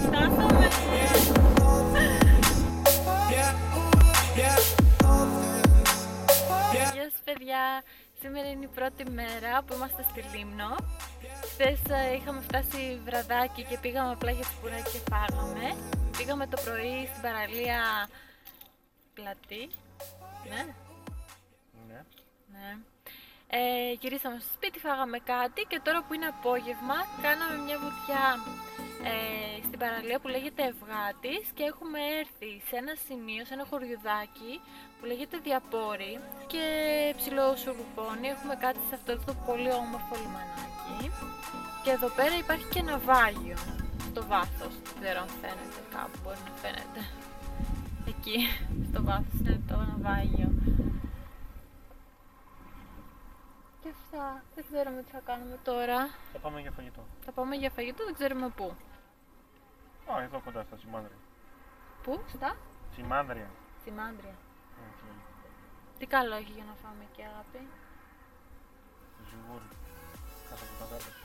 Φτάσαμε. Γεια σας παιδιά, σήμερα είναι η πρώτη μέρα που είμαστε στη Λίμνο. Χθες ε, είχαμε φτάσει βραδάκι και πήγαμε απλά για τσιπουράκι και φάγαμε. Πήγαμε το πρωί στην παραλία Πλατή. Ναι, Ναι. ναι ε, Γυρίσαμε στο σπίτι, φάγαμε κάτι και τώρα που είναι απόγευμα κάναμε μια βουτιά ε, στην παραλία που λέγεται Ευγάτης και έχουμε έρθει σε ένα σημείο, σε ένα χωριουδάκι που λέγεται Διαπόρη και ψιλοσουρουπώνει. Έχουμε κάτι σε αυτό το πολύ όμορφο λιμανάκι και εδώ πέρα υπάρχει και ναυάγιο στο βάθος. Δεν ξέρω αν φαίνεται κάπου, μπορεί να φαίνεται. Εκεί, στο βάθος είναι το ναυάγιο. Και αυτά, δεν ξέρουμε τι θα κάνουμε τώρα. Θα πάμε για φαγητό. Θα πάμε για φαγητό, δεν ξέρουμε πού. Α, εδώ κοντά στα Σιμάνδρια. Πού, στα; Σιμάνδρια. Σημάντρια. Ε, έτσι λέγεται. Τι καλό έχει για να φάμε εκεί, αγάπη. Ζυγούρι. Κάτω από τα δέντρα.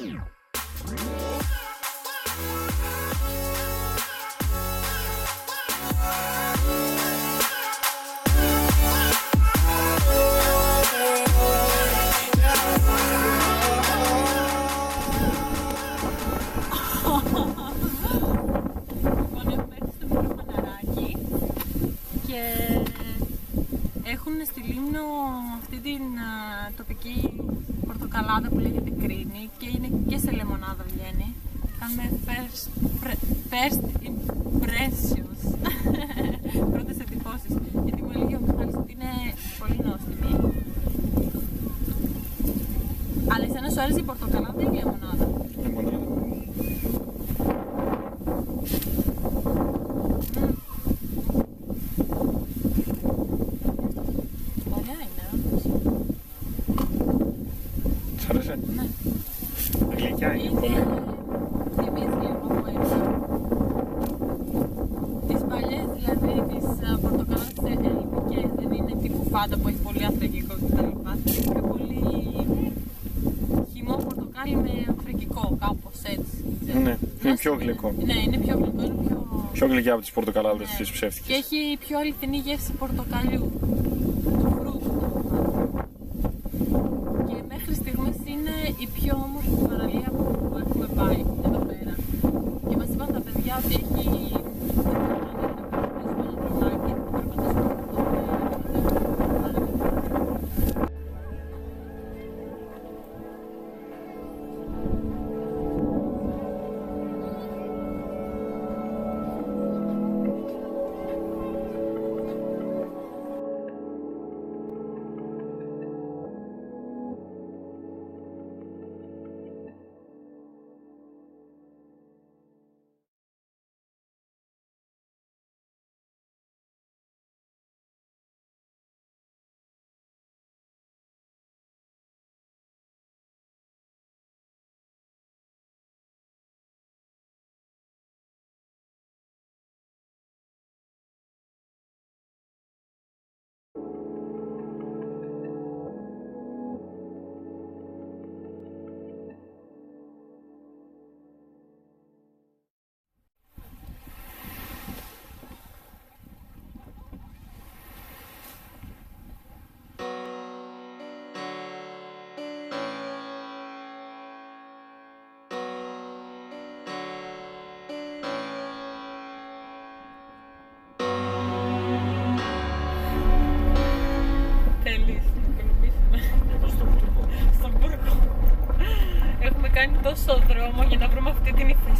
Λοιπόν, first impressions, πρώτες εντυπώσεις, γιατί μου έλεγε ο Μιχάλης ότι είναι πολύ νόστιμη. Αλλά εσένα σου άρεσε η πορτοκαλάδα ή η λεμονάδα. Λεμονάδα. Ωραία είναι, όντως. Σ' άρεσε. Ναι. Γλυκιά είναι Είναι... πολύ. Θυμίζει λίγο από έτσι. Τις παλιές δηλαδή τις α, πορτοκαλάδες ελληνικές δεν είναι τύπου φάντα που έχει πολύ αφρικικό κτλ. Είναι πιο πολύ χυμό πορτοκάλι με αφρικικό κάπως έτσι. δεν ξέρω. Ναι, είναι Νόστιμο πιο γλυκό. Ναι, είναι πιο γλυκό, είναι πιο... Πιο γλυκιά από τις πορτοκαλάδες Ναι. τις Και ψεύτικες. έχει πιο αληθινή γεύση πορτοκαλιού.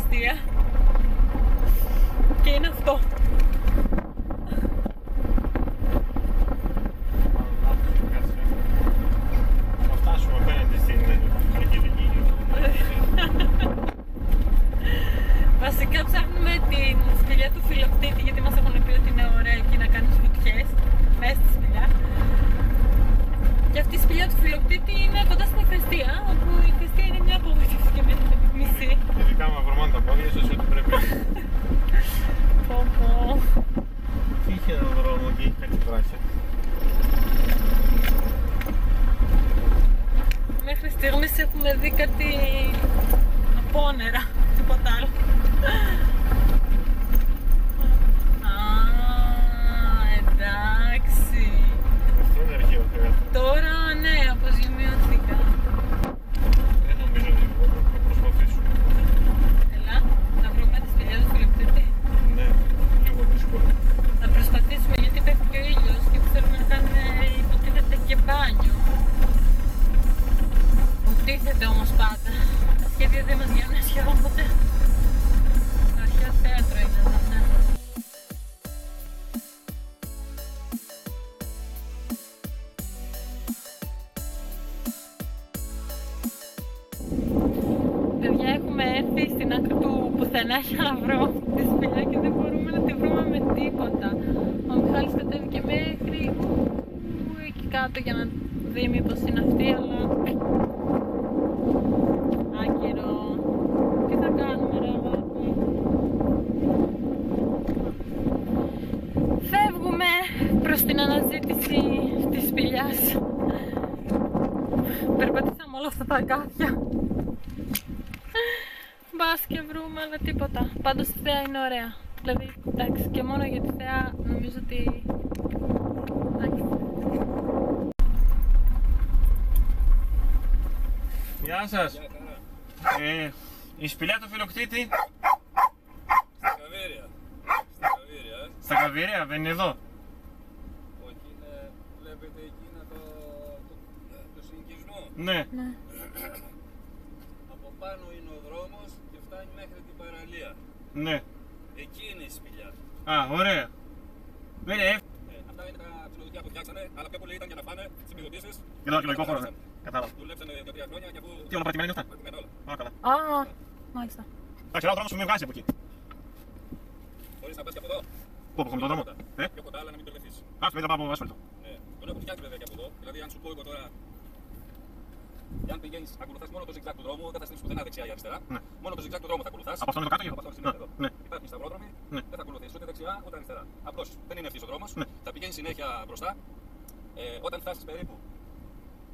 Αυτή να βρω τη σπηλιά και δεν μπορούμε να τη βρούμε με τίποτα. Ο Μιχάλης και μέχρι εκεί κάτω για να δει μήπως είναι αυτή, αλλά και μόνο για τη θέα νομίζω ότι... Εντάξει. Γεια σας. Ε, η σπηλιά του φιλοκτήτη Καβίρια. Στα Καβίρια, ε. στα Καβίρια δεν είναι εδώ. Όχι, είναι, βλέπετε εκείνα το, το, το συνοικισμό. Ναι. Ναι. Από πάνω είναι ο δρόμος και φτάνει μέχρι την παραλία. Ναι. Εκεί είναι η σπηλιά. Α, ωραία. Δεν είναι εύκολο. Ε, αυτά είναι τα ξενοδοχεία που φτιάξανε, αλλά πιο πολύ ήταν για να φάνε τις επιδοτήσεις. Για το κοινωνικό χώρο, ναι. Κατάλαβα. Δουλέψανε για τρία χρόνια και αφού... Τι όλα πατημένα είναι αυτά; Πατημένα όλα. Α, καλά. Α, μάλιστα. Εντάξει, αλλά ο δρόμος σου με βγάζει από εκεί. Μπορείς να πας και από εδώ. Πού, από τον δρόμο; Ε, Πιο κοντά, αλλά να μην μπερδευτείς. α, σου θα πάω από άσφαλτο. Ναι. Τον έχω φτιάξεις βέβαια και από εδώ. Δηλαδή, αν σου πω εγώ τώρα. Αν πηγαίνεις, ακολουθάς μόνο το zigzag του δρόμου, δεν θα στείλεις πουθενά δεξιά ή αριστερά. Ναι. Μόνο το zigzag του δρόμου θα ακολουθάς. Από αυτό είναι το κάτω ή Από εδώ; αυτό το σημείο Ναι, εδώ. ναι. Υπάρχει σταυρόδρομη, Ναι. δεν θα ακολουθήσει ούτε δεξιά ούτε αριστερά. Απλώς δεν είναι ευθύ ο δρόμος. Ναι. Θα πηγαίνεις συνέχεια μπροστά. Ε, όταν φτάσεις περίπου.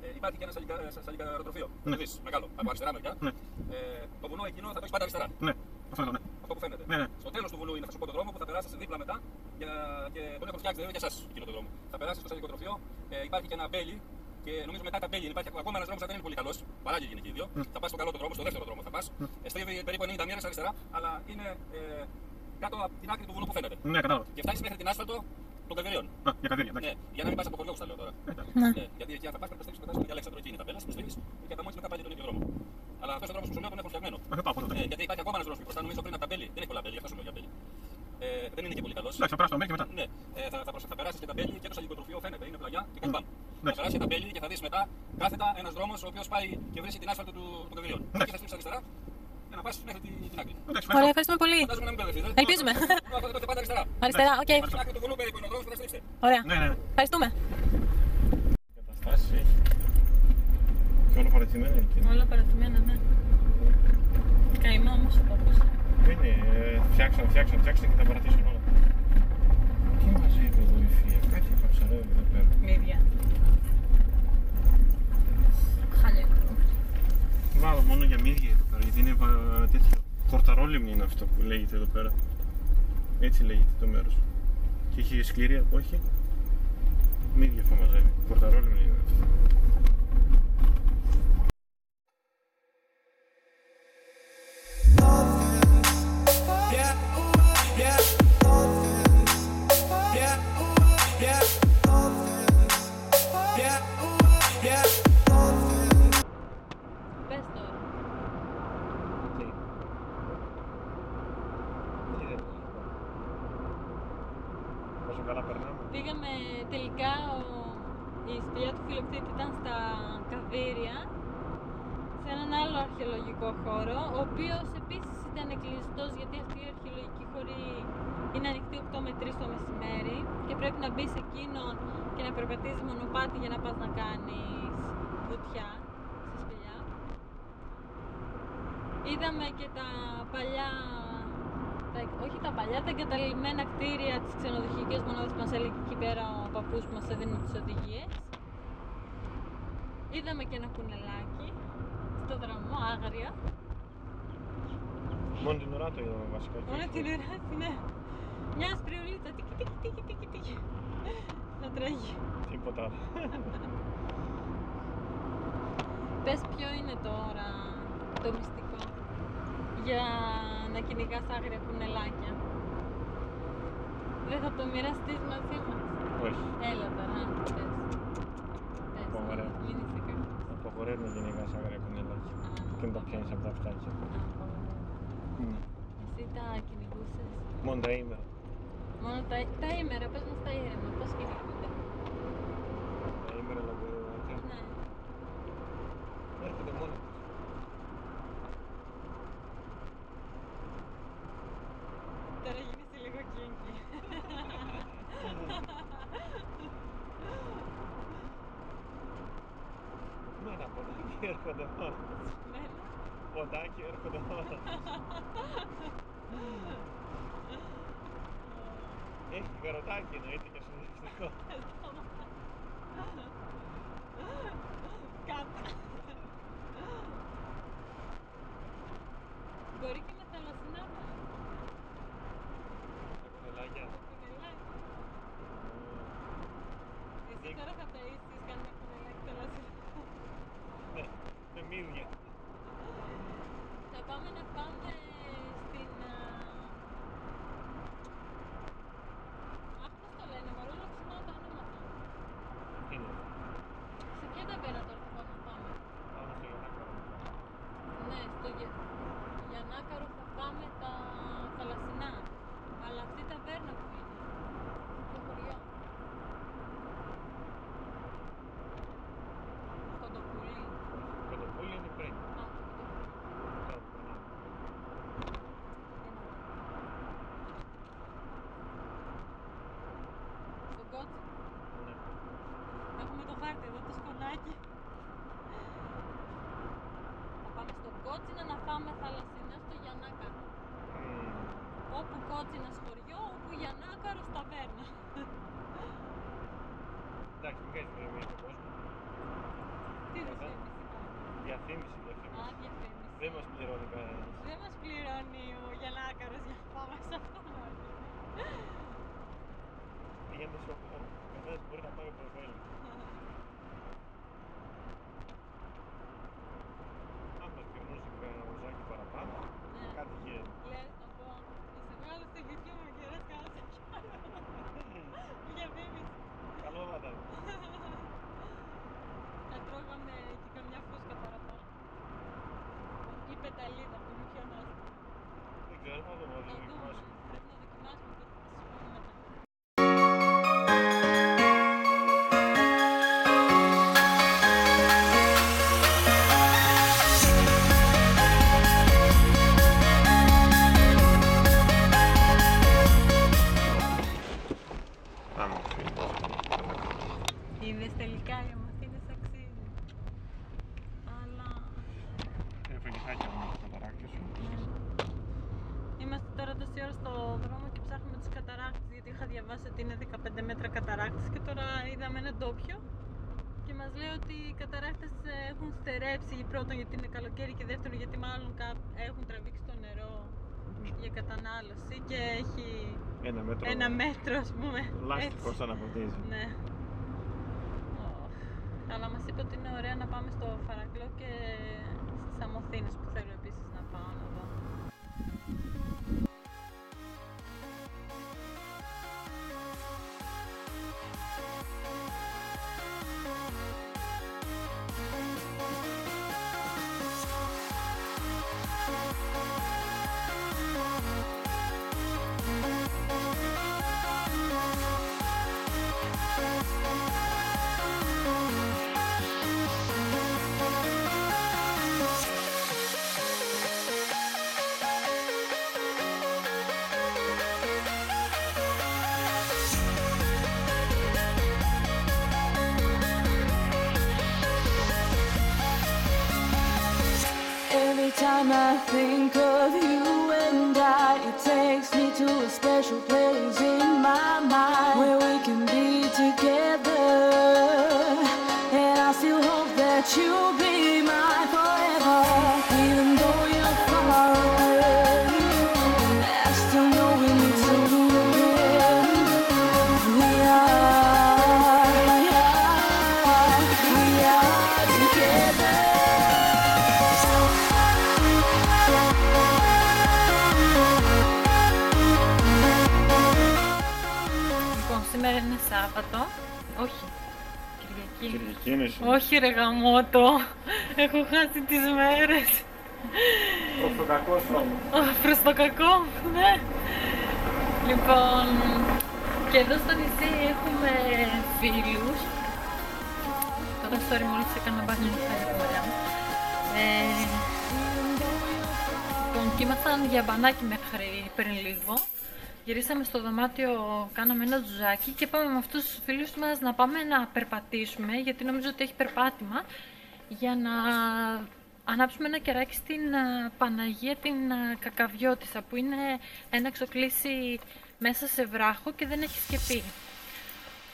Ε, υπάρχει και ένα σαλικα, ε, σαλικαροτροφείο. Ναι. Το δεις, μεγάλο, από αριστερά μεριά. Ναι. Ε, το βουνό εκείνο θα το έχεις πάντα αριστερά. Ναι. Αυτό είναι το ναι. Αυτό που φαίνεται. Ναι, ναι. Στο τέλος του βουνού είναι, θα σου πω το δρόμο που θα περάσεις δίπλα μετά για, και τον έχω φτιάξει βέβαια για εσάς εκείνο το δρόμο. Θα περάσεις στο σαλικοτροφείο, ε, υπάρχει και ένα μπέλι και νομίζω μετά τα μπέλι υπάρχει ακόμα ένας δρόμος που δεν είναι πολύ καλός. Παράγει είναι και οι δύο. Θα πας στο καλό το δρόμο, στο δεύτερο δρόμο θα πας. Ε, στρίβει περίπου 90 μοίρε αριστερά, αλλά είναι ε, κάτω από την άκρη του βουνού που φαίνεται. Ναι, κατάλαβα. Και φτάσεις μέχρι την άσφαλτο των Καβιρίων. Α, για Καβίρια, εντάξει. Ναι, για να μην πας από χωριό, τα λέω τώρα. Ναι. Ναι, γιατί εκεί αν θα πας πρέπει να στρίβει μετά στην Αλέξανδρο, εκεί είναι τα μπέλα, που στρίβει και θα μόλι μετά πάλι τον ίδιο δρόμο. Αλλά αυτός ο δρόμος που σου λέω τον έχουν φτιαγμένο. Α, δεν πάω από εδώ. Ναι, εντάξει. γιατί υπάρχει ακόμα ένας δρόμος που μπροστά, νομίζω πριν από τα μπέλη. Δεν έχει πολλά μπέλη, αυτό σου λέω για μπέλη. Ε, δεν είναι και πολύ καλός. Εντάξει, θα περάσω το μέγι και μετά. Ναι, ε, θα, θα, προσ- θα περάσεις και τα μπέλη και το σαλικοτροφείο φαίνεται, είναι πλαγιά και κάτι πάνω. Θα Εντάξει. περάσει και τα μπέλη και θα δεις μετά κάθετα ένας δρόμος ο οποίος πάει και βρίσκει την άσφαλτο του, των Καβιρίων. Εντάξει. Εκεί θα στρίψεις αριστερά για να πας μέχρι την, την άκρη. Εντάξει, Ωραία, ευχαριστώ. ευχαριστούμε πολύ. Φαντάζομαι να μην μπερδευτεί. Ελπίζουμε. Αυτό δεν το πάντα αριστερά. Αριστερά, οκ. Στην άκρη του βουνού περίπου είναι ο δρόμο που θα στρίψετε. Ωραία. Ναι, ναι, ναι. Ευχαριστούμε. Καταστάσεις έχει. Και όλα παρατημένα εκεί. Όλα παρατημένα, ναι. Καημά όμως ο παππούς. Είναι, ε, φτιάξαν, φτιάξαν, φτιάξαν και τα παρατήσαν όλα. Τι μαζεύει εδώ η θεία, κάτι θα ψαρεύει εδώ πέρα. Μύδια. Χάλια. Μάλλον μόνο για μύδια εδώ πέρα, γιατί είναι ε, τέτοιο. Χορταρόλιμνη είναι αυτό που λέγεται εδώ πέρα. Έτσι λέγεται το μέρος. Και έχει σκληρή από όχι. Μύδια θα μαζεύει. Χορταρόλιμνη είναι αυτό. Πρέπει να μπεις σε εκείνον και να περπατήσεις μονοπάτι για να πας να κάνεις βουτιά στη σπηλιά. Είδαμε και τα παλιά, τα, όχι τα παλιά, τα εγκαταλειμμένα κτίρια της ξενοδοχειακής μονάδας που μας έλεγε εκεί πέρα ο παππούς που μας έδινε τις οδηγίες. Είδαμε και ένα κουνελάκι στο δρόμο, άγρια. Μόνο την ώρα το είδαμε βασικά. και Όλη όχι την το- ώρα, ναι. Μια σπριουλίτσα, τίκι τίκι τίκι τίκι τίκι. Να τρέχει. Τίποτα άλλο. Πες ποιο είναι τώρα το μυστικό για να κυνηγάς άγρια κουνελάκια. Δεν θα το μοιραστείς μαζί μας. Όχι. Έλα τώρα, πες. Πες, Ωραία. μην είσαι κακός. Απογορεύει να γενικά σαν αγρία κουνελάκι. Και να τα πιάνεις από τα αυτάκια. Ναι. Εσύ τα κυνηγούσες. Μόνο τα ημέρα. Μόνο τα, τα ήμερα, πες μας τα ήρεμα, πώς κυνηγούνται. Τα ημέρα λαμπεροδάκια. Ναι. Έρχονται μόνο. Τώρα γίνεσαι λίγο kinky. έρχονται εδώ. Ναι, ναι. Ποντάκι έρχονται εδώ. Έχει καροτάκι εννοείται και συνδυαστικό. Κάτα. Μπορεί και με θαλασσινά πράγματα. Τα κουνελάκια. Κουνελάκι. Εσύ Ε, τώρα θα ταΐσεις κανένα κουνελάκι θαλασσινό. Ναι, με μύδια. Θα πάμε να πάμε στην... α, Αχ, πώς το λένε, μωρό, ξεχνάω τα ονόματα. Τι είναι. Σε ποια ταβέρνα τώρα θα πάμε να πάμε. Πάμε στο Γιαννάκαρο. Ναι, στο Γε- Γιαννάκαρο θα πάμε τα θαλασσινά. Αλλά αυτή η ταβέρνα που είναι. Το χωριό. Κοντοπούλη. Κοντοπούλη είναι πριν. Α, το Κοντοπούλη. Κάπου περνάμε. Στον κότσο. Ναι. Έχουμε το χάρτη εδώ, το σκονάκι. Θα πάμε στο Κότσινα να φάμε θαλασσινά στο Γιαννάκαρο. Μμμ. Όπου Κότσινα χωριό, όπου Γιαννάκαρος ταβέρνα. Εντάξει, μην κάνεις μία τον κόσμο. Τι Αυτά. διαφήμιση κάνει. Διαφήμιση, Α, διαφήμιση. διαφήμιση. Δεν μας πληρώνει κανένας. Δεν μας πληρώνει ο Γιαννάκαρος για να πάμε σε αυτό μόνο. Πήγαμε σε όπου ο καθένας μπορεί να πάει όπου τώρα τόση ώρα στο δρόμο και ψάχνουμε τους καταράκτες γιατί είχα διαβάσει ότι είναι 15 μέτρα καταράκτες και τώρα είδαμε ένα ντόπιο και μας λέει ότι οι καταράκτες ε, έχουν στερέψει πρώτον γιατί είναι καλοκαίρι και δεύτερον γιατί μάλλον κά- έχουν τραβήξει το νερό για κατανάλωση και έχει Ένα μέτρο. ένα μέτρο ας πούμε Λάστιχος έτσι. σαν να ποτίζει. Ναι. Ωχ. Αλλά μας είπε ότι είναι ωραία να πάμε στο Φαρακλό και στις Αμοθήνες που θέλω time I think of you and I, it takes me to a special place in my mind where we can be together. Κυριακή. Κυριακή είναι σου. Όχι ρε γαμότο. Έχω χάσει τις μέρες. Προς το κακό σώμα. Ω, Προς το κακό, ναι. Λοιπόν, και εδώ στο νησί έχουμε φίλους. Τώρα, sorry, μόλις έκανα μπάνιο με χάρη από μαλλιά μου. Ε, λοιπόν, και ήμασταν για μπανάκι μέχρι πριν λίγο. Γυρίσαμε στο δωμάτιο, κάναμε ένα τζουζάκι και πάμε με αυτούς τους φίλους μας να πάμε να περπατήσουμε, γιατί νομίζω ότι έχει περπάτημα, για να ανάψουμε ένα κεράκι στην α, Παναγία την α, Κακαβιώτισσα που είναι ένα εξοκλήσι μέσα σε βράχο και δεν έχει σκεπή.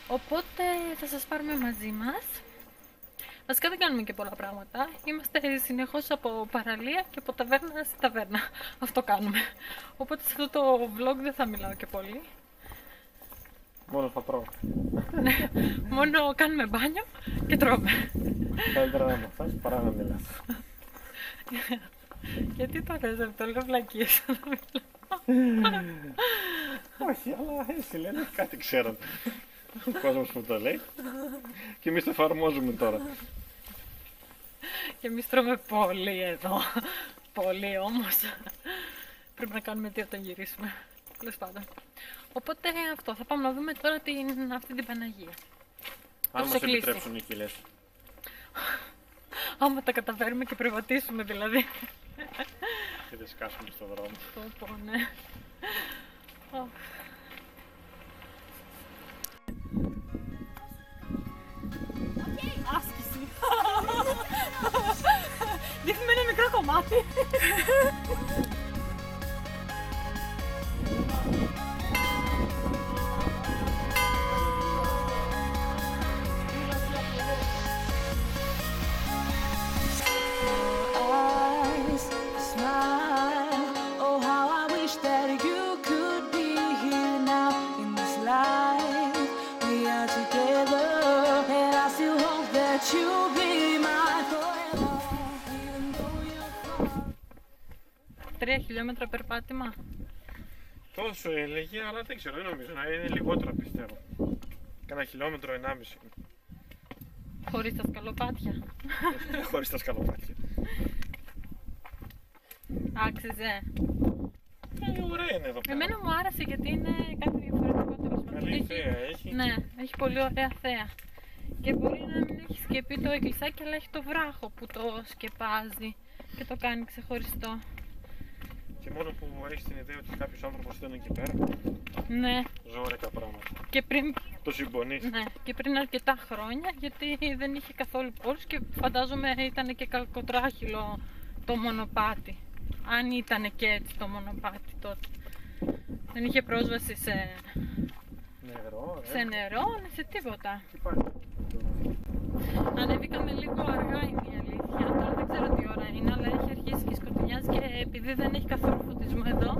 Οπότε θα σας πάρουμε μαζί μας. Βασικά δεν κάνουμε και πολλά πράγματα. Είμαστε συνεχώς από παραλία και από ταβέρνα σε ταβέρνα. Αυτό κάνουμε. Οπότε σε αυτό το vlog δεν θα μιλάω και πολύ. Μόνο θα τρώω. Μόνο κάνουμε μπάνιο και τρώμε. Καλύτερα να μαθάς παρά να μιλάς. Γιατί το λες αυτό, λέω βλακίες. Όχι, αλλά έτσι λένε, κάτι ξέρουν. Ο κόσμος που το λέει. Και εμείς το εφαρμόζουμε τώρα. Και εμείς τρώμε πολύ εδώ. Πολύ όμως. Πρέπει να κάνουμε τι όταν γυρίσουμε. Τέλος πάντων. Οπότε αυτό, θα πάμε να δούμε τώρα την, αυτή την Παναγία. Αν σε μας κλείσει; επιτρέψουν οι κοιλές. Άμα τα καταφέρουμε και πρεβατήσουμε δηλαδή. Και δεν σκάσουμε στον δρόμο. Πω, πω, ναι. Δείχνουμε ένα χιλιόμετρα περπάτημα. Τόσο έλεγε, αλλά δεν ξέρω, δεν νομίζω να είναι λιγότερο πιστεύω. Κάνα χιλιόμετρο, ενάμιση. Χωρίς τα σκαλοπάτια. Χωρίς τα σκαλοπάτια. Άξιζε. Ε, ωραία είναι εδώ πέρα. Εμένα μου άρεσε γιατί είναι κάτι διαφορετικό τέλος πάντων. Καλή Έχει- θέα έχει. Ναι, έχει πολύ ωραία θέα. Και μπορεί να μην έχει σκεπεί το εκκλησάκι, αλλά έχει το βράχο που το σκεπάζει και το κάνει ξεχωριστό. Και μόνο που έχει την ιδέα ότι κάποιος άνθρωπος ήταν εκεί πέρα, Ναι, ζώρικα πράγματα. και πριν, Το συμπονείς. ναι, και πριν αρκετά χρόνια, γιατί δεν είχε καθόλου πόλους και φαντάζομαι ήταν και καλκοτράχυλο το μονοπάτι. Αν ήταν και έτσι το μονοπάτι τότε. Δεν είχε πρόσβαση σε, Νερό, σε ε. νερό, σε τίποτα. Τι πάει. Ανεβήκαμε λίγο αργά είναι η αλήθεια. Τώρα δεν ξέρω τι ώρα είναι, αλλά έχει αρχίσει και σκοτεινιάζει και επειδή δεν έχει καθόλου φωτισμό εδώ,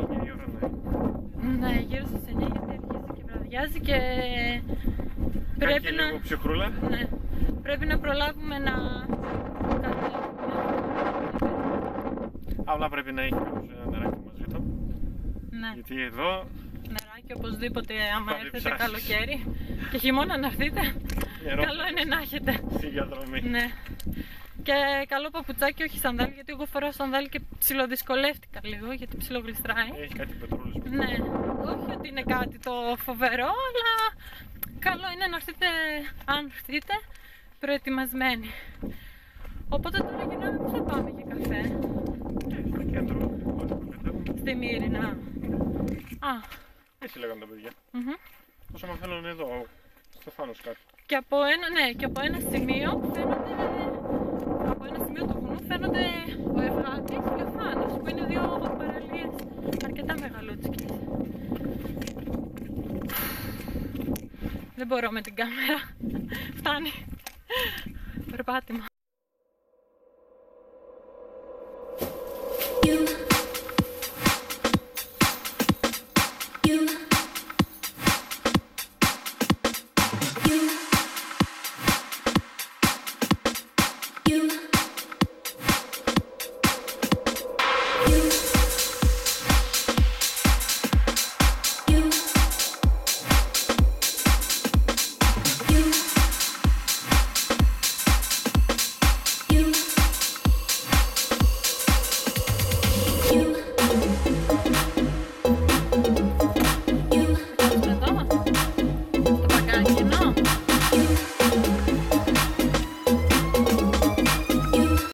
Έγινε η ώρα να είναι. ναι, γύρω στις 9 γιατί αρχίζει και βραδιάζει και πρέπει Κάκι να, λίγο ψυχρούλα. ναι, πρέπει να προλάβουμε να κάνουμε Απλά πρέπει να έχει κάποιος ένα νεράκι μαζί του. ναι, Γιατί εδώ νεράκι οπωσδήποτε άμα Πάλι έρθετε ψάχνεις. καλοκαίρι και χειμώνα να έρθετε, νερό καλό είναι να έχετε. στη διαδρομή. Ναι. Και καλό παπουτσάκι, όχι σανδάλι, γιατί εγώ φοράω σανδάλι και ψιλοδυσκολεύτηκα λίγο, γιατί ψιλογλιστράει. Έχει κάτι πετρούλες. Ναι, όχι ότι είναι κάτι το φοβερό, αλλά καλό είναι να έρθετε, αν έρθετε, προετοιμασμένοι. Οπότε τώρα γυρνάμε που θα πάμε για καφέ, Στο κέντρο. Ό,τι που λέγαμε. στη Μύρινα. Α, Έτσι λέγανε τα παιδιά. μμμ. Όσο με θέλουν εδώ, και από ένα, ναι, και από ένα σημείο από ένα σημείο του βουνού φαίνονται ο Ευγάτης και ο Θάνος που είναι δύο παραλίες αρκετά μεγαλούτσικες. Δεν μπορώ με την κάμερα. Φτάνει. Περπάτημα.